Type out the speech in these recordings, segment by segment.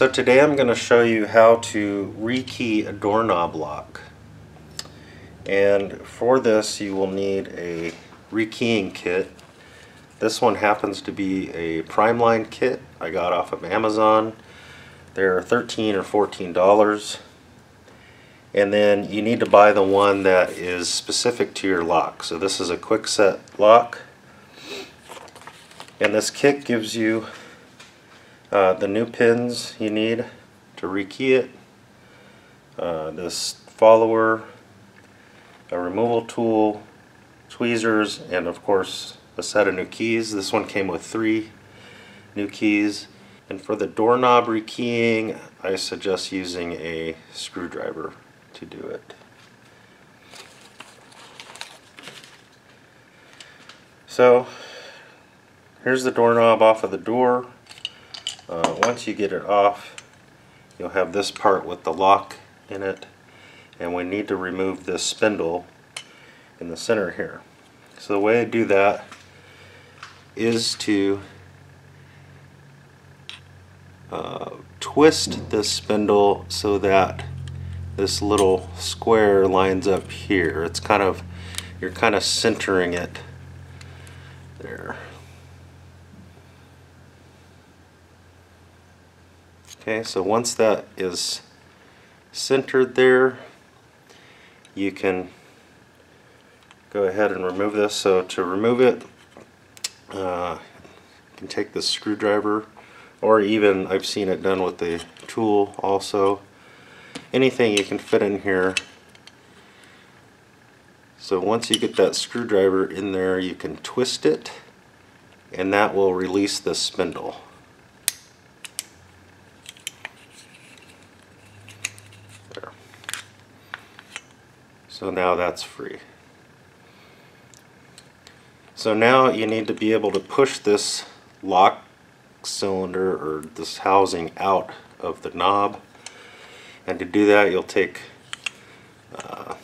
So today I'm going to show you how to rekey a doorknob lock. And for this you will need a rekeying kit. This one happens to be a Primeline kit I got off of Amazon. They're 13 or 14 dollars. And then you need to buy the one that is specific to your lock. So this is a Kwikset lock. And this kit gives you uh, the new pins you need to rekey it, uh, this follower, a removal tool, tweezers, and of course a set of new keys. This one came with three new keys. And for the doorknob rekeying, I suggest using a screwdriver to do it. So here's the doorknob off of the door. Uh, once you get it off, you'll have this part with the lock in it. And we need to remove this spindle in the center here. So the way I do that is to uh, twist this spindle so that this little square lines up here. It's kind of, you're kind of centering it there. Okay, so once that is centered there, you can go ahead and remove this. So to remove it, uh, you can take the screwdriver, or even I've seen it done with the tool also. Anything you can fit in here. So once you get that screwdriver in there, you can twist it, and that will release the spindle. So now that's free. So now you need to be able to push this lock cylinder or this housing out of the knob. And to do that you'll take uh,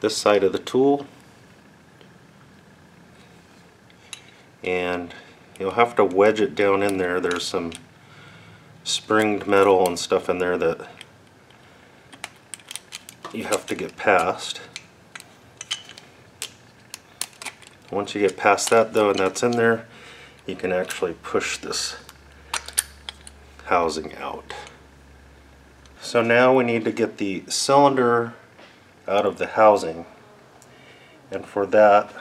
this side of the tool and you'll have to wedge it down in there. There's some springed metal and stuff in there that you have to get past. Once you get past that though and that's in there, you can actually push this housing out. So now we need to get the cylinder out of the housing and for that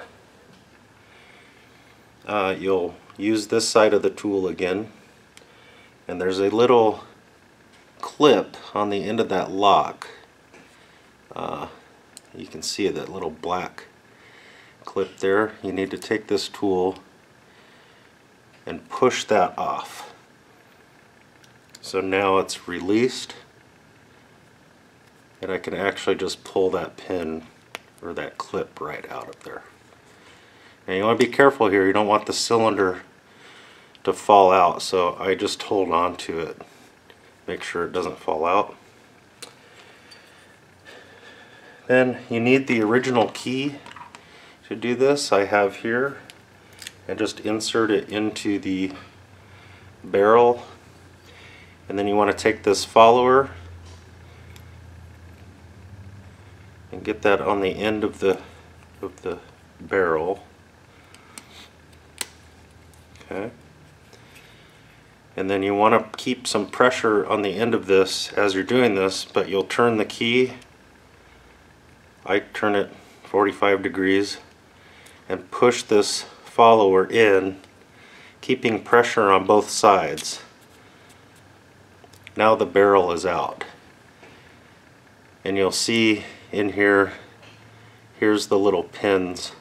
uh, you'll use this side of the tool again and there's a little clip on the end of that lock uh, you can see that little black clip there. You need to take this tool and push that off. So now it's released and I can actually just pull that pin or that clip right out of there. And you want to be careful here, you don't want the cylinder to fall out so I just hold on to it make sure it doesn't fall out. Then you need the original key to do this. I have here and just insert it into the barrel. And then you want to take this follower and get that on the end of the of the barrel. Okay. And then you want to keep some pressure on the end of this as you're doing this but you'll turn the key I turn it 45 degrees and push this follower in keeping pressure on both sides. Now the barrel is out and you'll see in here here's the little pins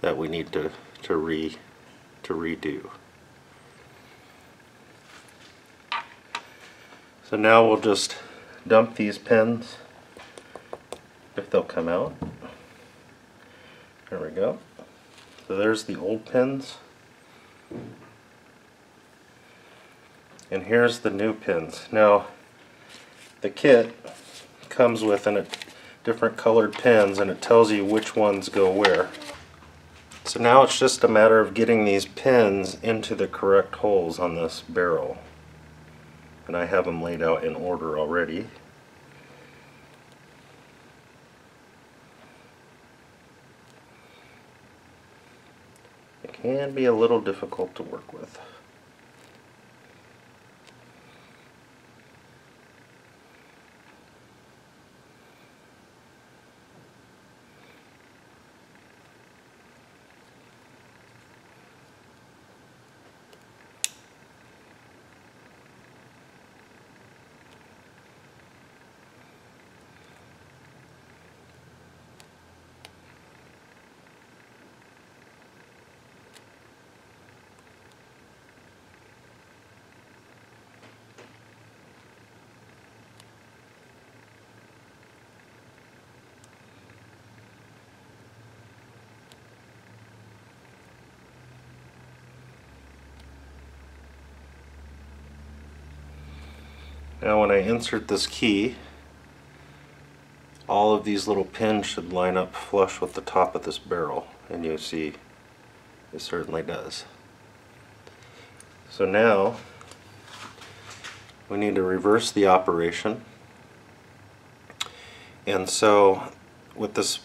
that we need to, to, re, to redo. So now we'll just dump these pins if they'll come out. There we go. So there's the old pins. And here's the new pins. Now, the kit comes with an, different colored pins and it tells you which ones go where. So now it's just a matter of getting these pins into the correct holes on this barrel. and I have them laid out in order already. Can be a little difficult to work with. Now when I insert this key, all of these little pins should line up flush with the top of this barrel and you see it certainly does. So now we need to reverse the operation and so with this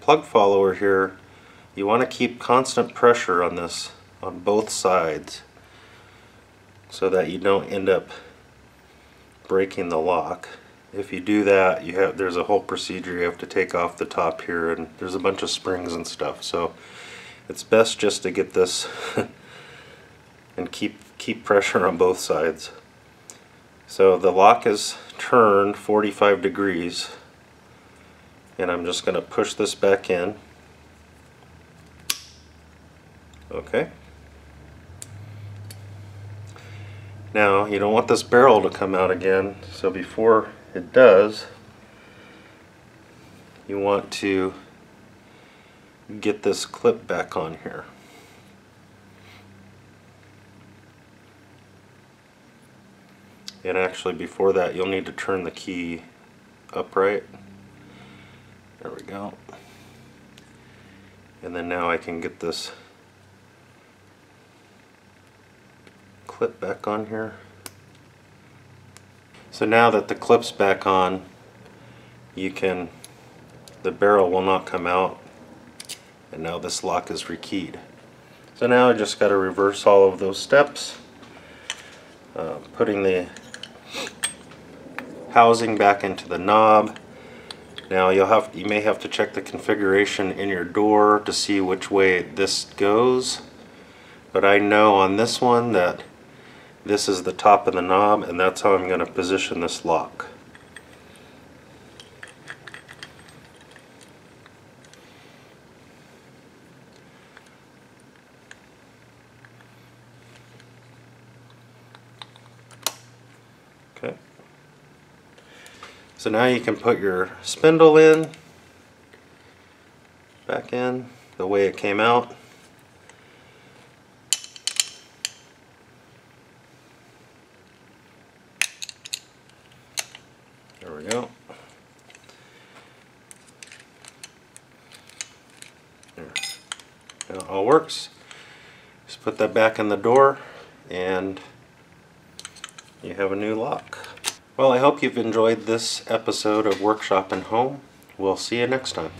plug follower here you want to keep constant pressure on this on both sides so that you don't end up breaking the lock. If you do that, you have there's a whole procedure you have to take off the top here and there's a bunch of springs and stuff. So it's best just to get this and keep keep pressure on both sides. So the lock is turned 45 degrees and I'm just going to push this back in. Okay. Now you don't want this barrel to come out again so before it does you want to get this clip back on here. And actually before that you'll need to turn the key upright. There we go. And then now I can get this clip back on here. So now that the clip's back on, you can, the barrel will not come out and now this lock is rekeyed. So now I just got to reverse all of those steps, uh, putting the housing back into the knob. Now you'll have you may have to check the configuration in your door to see which way this goes. But I know on this one that this is the top of the knob and that's how I'm going to position this lock. Okay. So now you can put your spindle in, back in, the way it came out. It all works. Just put that back in the door and you have a new lock. Well, I hope you've enjoyed this episode of Workshop and Home. We'll see you next time.